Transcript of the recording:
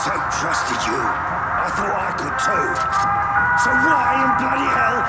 so trusted you. I thought I could too. So why in bloody hell